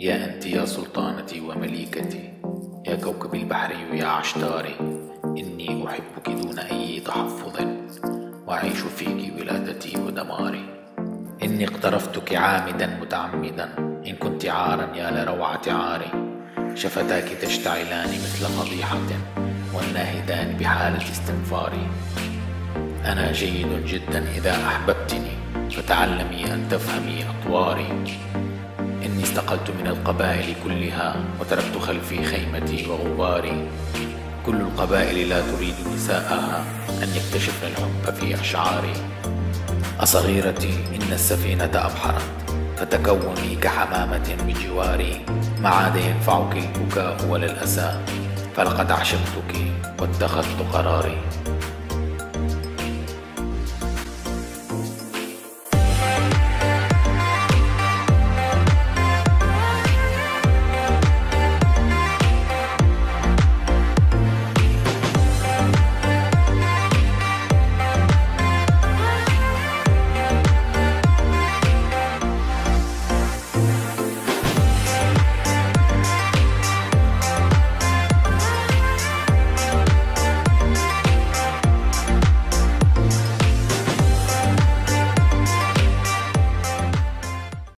يا أنت يا سلطانتي ومليكتي. يا كوكب البحر يا عشتاري إني أحبك دون أي تحفظ. وأعيش فيك ولادتي ودماري. إني اقترفتك عامدا متعمدا. إن كنت عارا يا لروعة عاري. شفتاك تشتعلان مثل فضيحة والناهدان بحالة استنفاري أنا جيد جدا إذا أحببتني. فتعلمي أن تفهمي أطواري. إني استقلت من القبائل كلها وتركت خلفي خيمتي وغباري. كل القبائل لا تريد نساءها أن يكتشفن الحب في أشعاري. أصغيرتي إن السفينة أبحرت فتكوني كحمامة بجواري. ما عاد ينفعك البكاء ولا الأسى فلقد عشقتك واتخذت قراري.